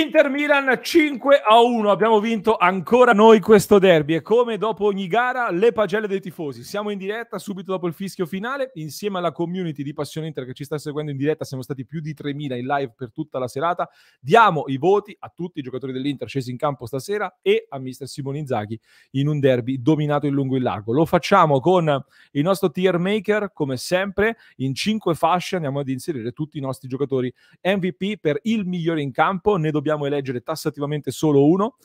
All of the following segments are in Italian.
Inter Milan 5 a 1, abbiamo vinto ancora noi questo derby e come dopo ogni gara le pagelle dei tifosi. Siamo in diretta subito dopo il fischio finale insieme alla community di Passione Inter che ci sta seguendo in diretta, siamo stati più di 3000 in live per tutta la serata. Diamo i voti a tutti i giocatori dell'Inter scesi in campo stasera e a mister Simone Inzaghi in un derby dominato in lungo e in largo. Lo facciamo con il nostro tier maker come sempre in 5 fasce andiamo ad inserire tutti i nostri giocatori MVP per il migliore in campo, ne dobbiamo dobbiamo eleggere tassativamente solo uno.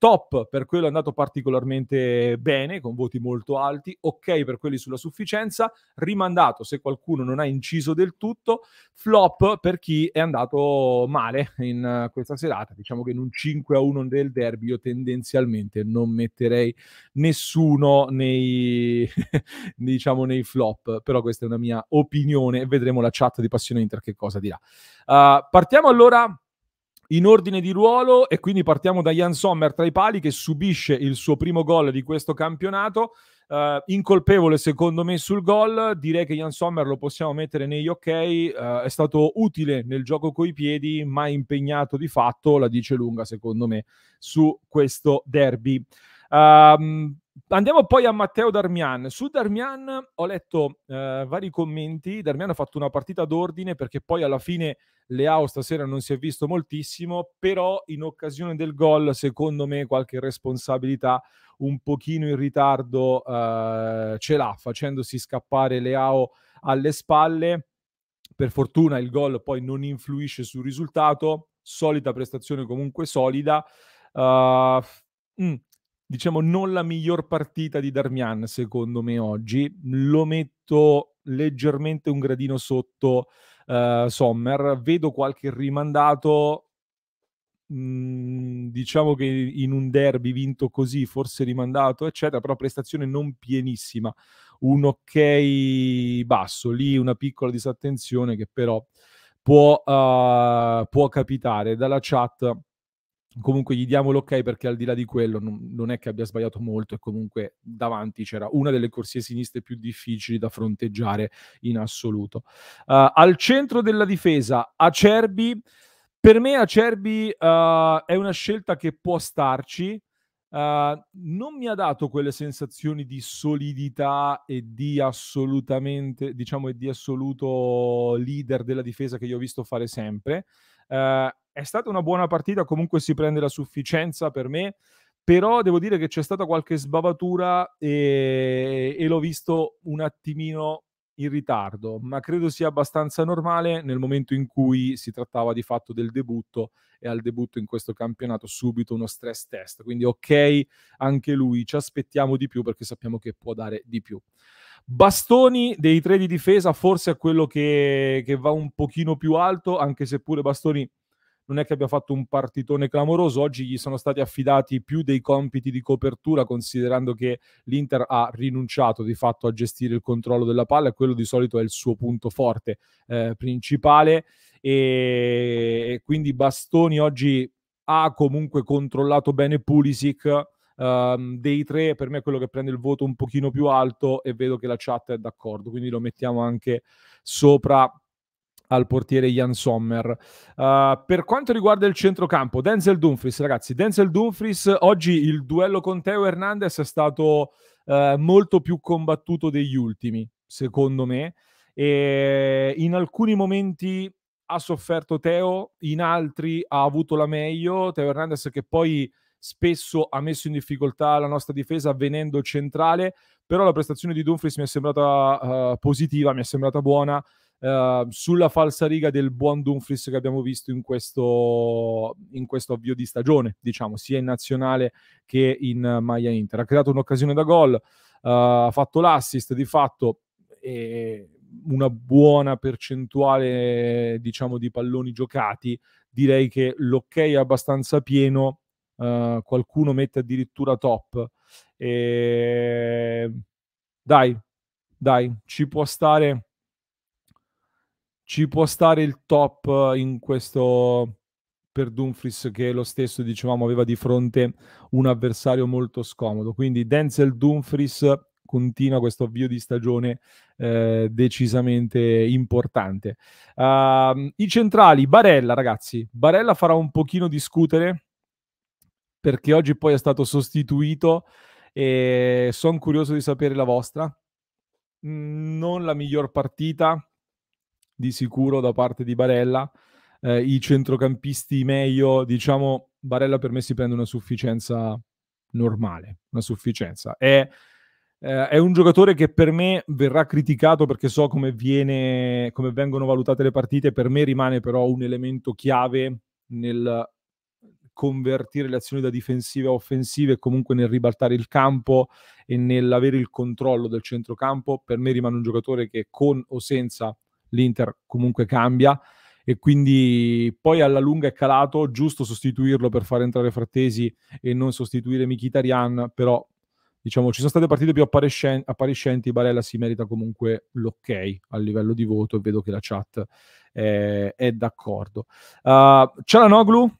Top per quello è andato particolarmente bene, con voti molto alti, ok per quelli sulla sufficienza, rimandato se qualcuno non ha inciso del tutto, flop per chi è andato male in questa serata. Diciamo che in un 5 a 1 del derby io tendenzialmente non metterei nessuno nei, diciamo, nei flop, però questa è una mia opinione vedremo la chat di Passione Inter che cosa dirà. Uh, partiamo allora in ordine di ruolo e quindi partiamo da Jan Sommer tra i pali che subisce il suo primo gol di questo campionato. Uh, incolpevole secondo me sul gol, direi che Jan Sommer lo possiamo mettere negli ok, uh, è stato utile nel gioco coi piedi, ma impegnato di fatto, la dice lunga secondo me, su questo derby. Uh, Andiamo poi a Matteo Darmian. Su Darmian ho letto eh, vari commenti. Darmian ha fatto una partita d'ordine perché poi alla fine Leao stasera non si è visto moltissimo, però in occasione del gol, secondo me, qualche responsabilità un pochino in ritardo eh, ce l'ha, facendosi scappare Leao alle spalle. Per fortuna il gol poi non influisce sul risultato, solita prestazione comunque solida. Uh, mm, diciamo, non la miglior partita di Darmian, secondo me, oggi. Lo metto leggermente un gradino sotto uh, Sommer. Vedo qualche rimandato. Mm, diciamo che in un derby vinto così, forse rimandato, eccetera, però prestazione non pienissima. Un ok basso, lì una piccola disattenzione che però può, uh, può capitare. Dalla chat comunque gli diamo l'ok perché al di là di quello non, non, è che abbia sbagliato molto e comunque davanti c'era una delle corsie sinistre più difficili da fronteggiare in assoluto. Uh, al centro della difesa, Acerbi, per me Acerbi uh, è una scelta che può starci, Uh, non mi ha dato quelle sensazioni di solidità e di assolutamente, diciamo, e di assoluto leader della difesa che io ho visto fare sempre. Uh, è stata una buona partita, comunque si prende la sufficienza per me, però devo dire che c'è stata qualche sbavatura e, e l'ho visto un attimino in ritardo, ma credo sia abbastanza normale nel momento in cui si trattava di fatto del debutto e al debutto in questo campionato subito uno stress test. Quindi ok, anche lui ci aspettiamo di più perché sappiamo che può dare di più. Bastoni dei tre di difesa forse è quello che, che va un pochino più alto, anche se pure Bastoni non è che abbia fatto un partitone clamoroso, oggi gli sono stati affidati più dei compiti di copertura considerando che l'Inter ha rinunciato di fatto a gestire il controllo della palla e quello di solito è il suo punto forte eh, principale. E quindi Bastoni oggi ha comunque controllato bene Pulisic Um, dei tre per me è quello che prende il voto un pochino più alto e vedo che la chat è d'accordo quindi lo mettiamo anche sopra al portiere Jan Sommer. Uh, per quanto riguarda il centrocampo, Denzel Dumfries, ragazzi, Denzel Dumfries, oggi il duello con Teo Hernandez è stato uh, molto più combattuto degli ultimi, secondo me. E in alcuni momenti ha sofferto Teo, in altri ha avuto la meglio. Teo Hernandez che poi spesso ha messo in difficoltà la nostra difesa venendo centrale, però la prestazione di Dumfries mi è sembrata uh, positiva, mi è sembrata buona. Uh, sulla falsa riga del buon Dumfries che abbiamo visto in questo, in questo avvio di stagione, diciamo, sia in nazionale che in Maya Inter. Ha creato un'occasione da gol, uh, ha fatto l'assist di fatto e una buona percentuale, diciamo, di palloni giocati. Direi che l'ok è abbastanza pieno, uh, qualcuno mette addirittura top. E... Dai, dai, ci può stare ci può stare il top in questo per Dumfries che lo stesso dicevamo aveva di fronte un avversario molto scomodo quindi Denzel Dumfries continua questo avvio di stagione eh, decisamente importante. Uh, I centrali, Barella ragazzi, Barella farà un pochino discutere perché oggi poi è stato sostituito e sono curioso di sapere la vostra. Mm, non la miglior partita di sicuro da parte di Barella. Eh, I centrocampisti meglio, diciamo, Barella per me si prende una sufficienza normale, una sufficienza. È, eh, è un giocatore che per me verrà criticato perché so come, viene, come vengono valutate le partite, per me rimane però un elemento chiave nel convertire le azioni da difensive a offensive e comunque nel ribaltare il campo e nell'avere il controllo del centrocampo. Per me rimane un giocatore che con o senza l'Inter comunque cambia e quindi poi alla lunga è calato, giusto sostituirlo per far entrare Frattesi e non sostituire Mkhitaryan, però diciamo ci sono state partite più appariscenti, appariscenti Barella si merita comunque l'ok a livello di voto e vedo che la chat è, è d'accordo. Uh, Cialanoglu,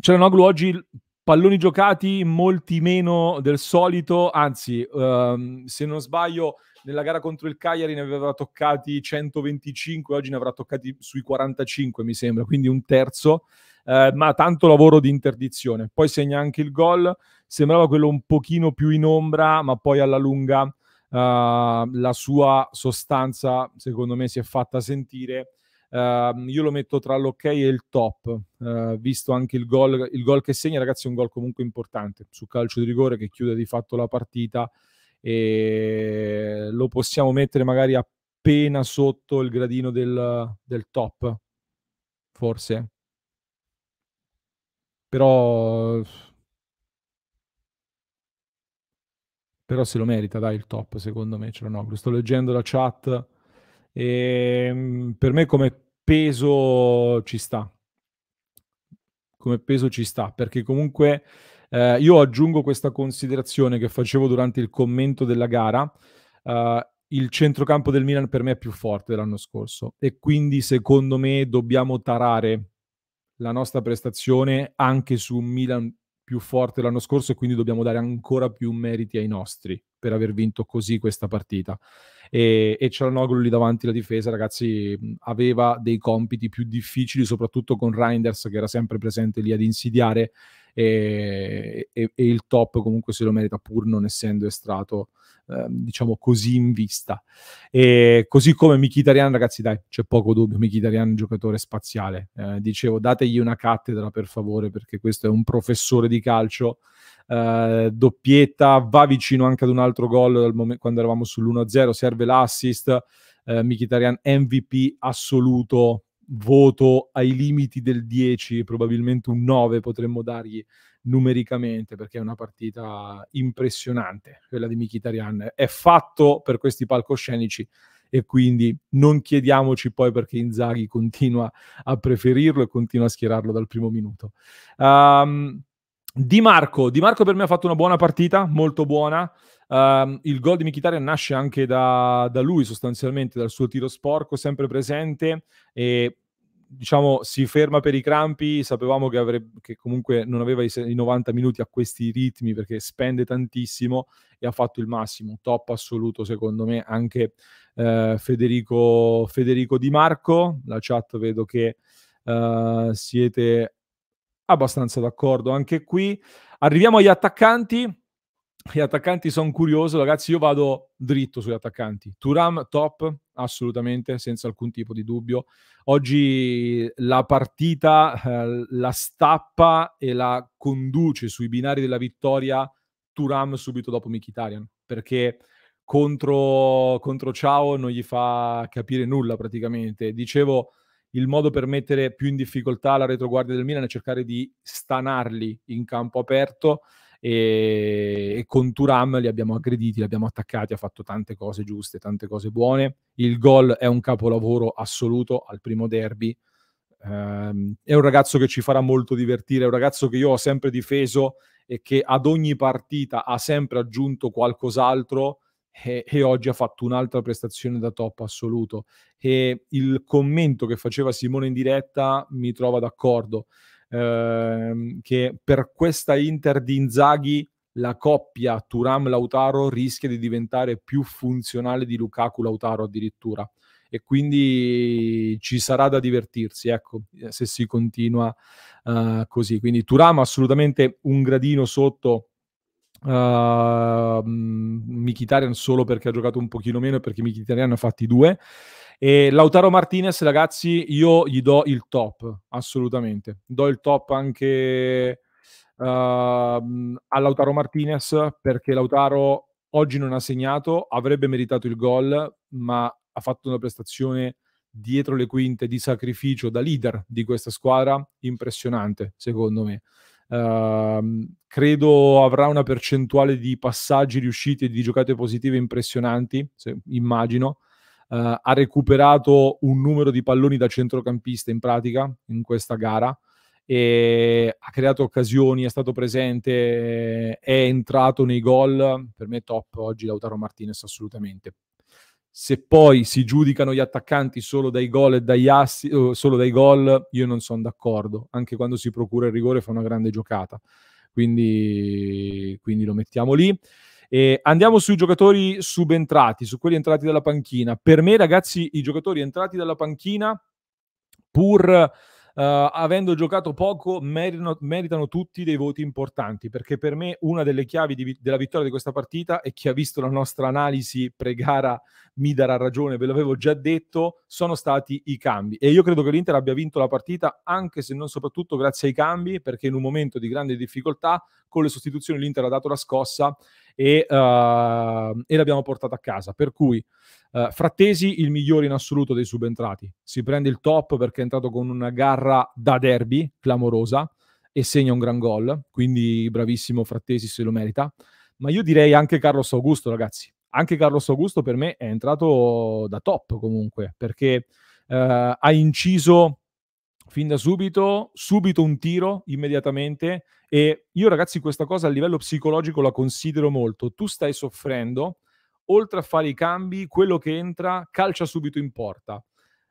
Cialanoglu oggi palloni giocati molti meno del solito, anzi uh, se non sbaglio nella gara contro il Cagliari ne aveva toccati 125, oggi ne avrà toccati sui 45 mi sembra, quindi un terzo, eh, ma tanto lavoro di interdizione. Poi segna anche il gol, sembrava quello un pochino più in ombra, ma poi alla lunga uh, la sua sostanza secondo me si è fatta sentire. Uh, io lo metto tra l'ok e il top, uh, visto anche il gol, il gol che segna, ragazzi, è un gol comunque importante su calcio di rigore che chiude di fatto la partita e lo possiamo mettere magari appena sotto il gradino del, del top, forse. Però però se lo merita, dai, il top, secondo me, Cialanoglu. Sto leggendo la chat e ehm, per me come peso ci sta. Come peso ci sta, perché comunque eh, io aggiungo questa considerazione che facevo durante il commento della gara. Uh, il centrocampo del Milan per me è più forte dell'anno scorso e quindi secondo me dobbiamo tarare la nostra prestazione anche su un Milan più forte l'anno scorso e quindi dobbiamo dare ancora più meriti ai nostri per aver vinto così questa partita. E, e Cialanoglu lì davanti la difesa, ragazzi, aveva dei compiti più difficili, soprattutto con Reinders che era sempre presente lì ad insidiare e, e, e il top comunque se lo merita pur non essendo estratto eh, diciamo così in vista. E così come Mkhitaryan ragazzi dai c'è poco dubbio Mkhitaryan giocatore spaziale. Eh, dicevo dategli una cattedra per favore perché questo è un professore di calcio. Eh, doppietta va vicino anche ad un altro gol mom- quando eravamo sull'1-0 serve l'assist. Eh, Mkhitaryan MVP assoluto voto ai limiti del 10, probabilmente un 9 potremmo dargli numericamente perché è una partita impressionante quella di Mkhitaryan. È fatto per questi palcoscenici e quindi non chiediamoci poi perché Inzaghi continua a preferirlo e continua a schierarlo dal primo minuto. Um, Di Marco Di Marco per me ha fatto una buona partita molto buona. Um, il gol di Mkhitaryan nasce anche da, da, lui sostanzialmente, dal suo tiro sporco sempre presente e diciamo si ferma per i crampi, sapevamo che, avrebbe, che comunque non aveva i, i, 90 minuti a questi ritmi perché spende tantissimo e ha fatto il massimo, top assoluto secondo me anche uh, Federico, Federico Di Marco, la chat vedo che uh, siete abbastanza d'accordo anche qui. Arriviamo agli attaccanti gli attaccanti sono curioso, ragazzi. Io vado dritto sugli attaccanti. Turam top, assolutamente, senza alcun tipo di dubbio. Oggi la partita eh, la stappa e la conduce sui binari della vittoria Turam subito dopo Mkhitaryan, perché contro, contro Ciao non gli fa capire nulla praticamente. Dicevo, il modo per mettere più in difficoltà la retroguardia del Milan è cercare di stanarli in campo aperto e, e, con Turam li abbiamo aggrediti, li abbiamo attaccati, ha fatto tante cose giuste, tante cose buone. Il gol è un capolavoro assoluto al primo derby. Um, è un ragazzo che ci farà molto divertire, è un ragazzo che io ho sempre difeso e che ad ogni partita ha sempre aggiunto qualcos'altro e, e, oggi ha fatto un'altra prestazione da top assoluto. E il commento che faceva Simone in diretta mi trova d'accordo ehm, che per questa Inter di Inzaghi la coppia Turam-Lautaro rischia di diventare più funzionale di Lukaku-Lautaro addirittura e quindi ci sarà da divertirsi, ecco, se si continua uh, così. Quindi Turam assolutamente un gradino sotto uh, Mkhitaryan solo perché ha giocato un pochino meno e perché Mkhitaryan ha fatti due. E Lautaro Martinez, ragazzi, io gli do il top, assolutamente. Do il top anche uh, a Lautaro Martinez perché Lautaro oggi non ha segnato, avrebbe meritato il gol, ma ha fatto una prestazione dietro le quinte di sacrificio da leader di questa squadra impressionante, secondo me. Uh, credo avrà una percentuale di passaggi riusciti e di giocate positive impressionanti, se, immagino. Uh, ha recuperato un numero di palloni da centrocampista in pratica in questa gara e ha creato occasioni, è stato presente, è entrato nei gol. Per me top oggi Lautaro Martinez assolutamente se poi si giudicano gli attaccanti solo dai gol e dagli assi, uh, solo dai gol, io non sono d'accordo. Anche quando si procura il rigore fa una grande giocata. Quindi, quindi lo mettiamo lì. E andiamo sui giocatori subentrati, su quelli entrati dalla panchina. Per me, ragazzi, i giocatori entrati dalla panchina, pur Uh, avendo giocato poco, meritano, meritano, tutti dei voti importanti, perché per me una delle chiavi di, della vittoria di questa partita, e chi ha visto la nostra analisi pre-gara mi darà ragione, ve l'avevo già detto, sono stati i cambi. E io credo che l'Inter abbia vinto la partita, anche se non soprattutto grazie ai cambi, perché in un momento di grande difficoltà, con le sostituzioni l'Inter ha dato la scossa e, uh, e l'abbiamo portata a casa. Per cui Uh, Frattesi, il migliore in assoluto dei subentrati. Si prende il top perché è entrato con una garra da derby clamorosa e segna un gran gol. Quindi bravissimo Frattesi, se lo merita. Ma io direi anche Carlos Augusto, ragazzi. Anche Carlos Augusto per me è entrato da top comunque perché uh, ha inciso fin da subito, subito un tiro immediatamente. E io, ragazzi, questa cosa a livello psicologico la considero molto. Tu stai soffrendo oltre a fare i cambi, quello che entra calcia subito in porta.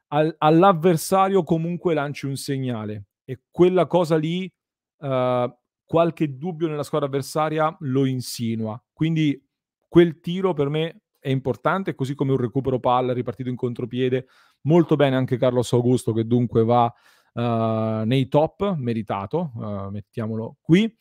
Al, all'avversario comunque lanci un segnale e quella cosa lì, uh, qualche dubbio nella squadra avversaria lo insinua. Quindi quel tiro per me è importante, così come un recupero palla ripartito in contropiede. Molto bene anche Carlos Augusto che dunque va uh, nei top, meritato, uh, mettiamolo qui.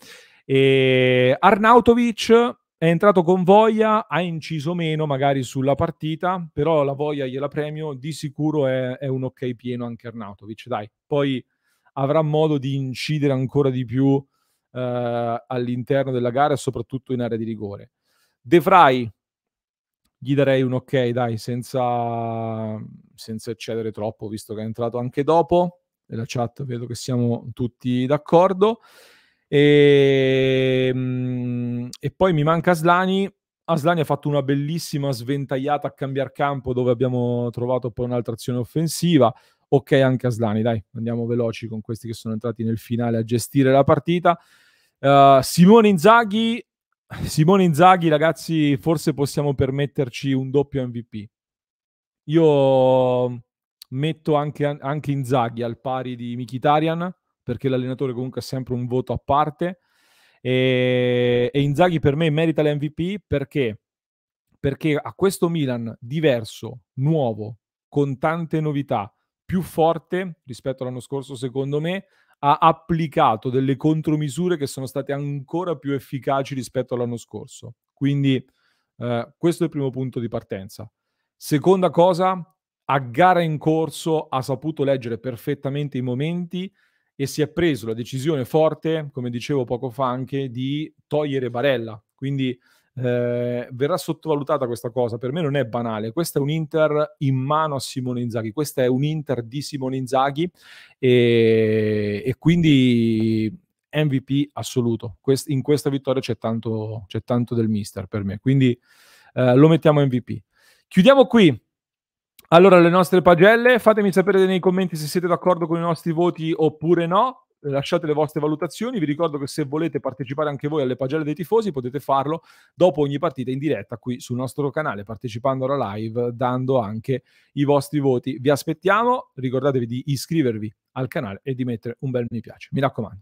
E Arnautovic è entrato con voglia, ha inciso meno magari sulla partita, però la voglia gliela premio, di sicuro è, è un ok pieno anche Arnautovic, dai. Poi avrà modo di incidere ancora di più eh, all'interno della gara e soprattutto in area di rigore. De Vrij gli darei un ok, dai, senza, senza eccedere troppo, visto che è entrato anche dopo. Nella chat vedo che siamo tutti d'accordo. E, ehm, e poi mi manca Aslani. Aslani ha fatto una bellissima sventagliata a cambiare campo dove abbiamo trovato poi un'altra azione offensiva. Ok, anche Aslani, dai, andiamo veloci con questi che sono entrati nel finale a gestire la partita. Uh, Simone Inzaghi, Simone Inzaghi, ragazzi, forse possiamo permetterci un doppio MVP. Io metto anche, anche Inzaghi al pari di Mkhitaryan perché l'allenatore comunque ha sempre un voto a parte. E, e Inzaghi per me merita l'MVP perché? Perché a questo Milan diverso, nuovo, con tante novità, più forte rispetto all'anno scorso, secondo me, ha applicato delle contromisure che sono state ancora più efficaci rispetto all'anno scorso. Quindi eh, questo è il primo punto di partenza. Seconda cosa, a gara in corso ha saputo leggere perfettamente i momenti e si è preso la decisione forte, come dicevo poco fa anche, di togliere Barella. Quindi eh, verrà sottovalutata questa cosa, per me non è banale, questo è un Inter in mano a Simone Inzaghi, questo è un Inter di Simone Inzaghi e, e quindi MVP assoluto. Quest, in questa vittoria c'è tanto, c'è tanto del mister per me, quindi eh, lo mettiamo MVP. Chiudiamo qui allora, le nostre pagelle, fatemi sapere nei commenti se siete d'accordo con i nostri voti oppure no. Lasciate le vostre valutazioni. Vi ricordo che se volete partecipare anche voi alle pagelle dei tifosi potete farlo dopo ogni partita in diretta qui sul nostro canale, partecipando alla live, dando anche i vostri voti. Vi aspettiamo. Ricordatevi di iscrivervi al canale e di mettere un bel mi piace. Mi raccomando.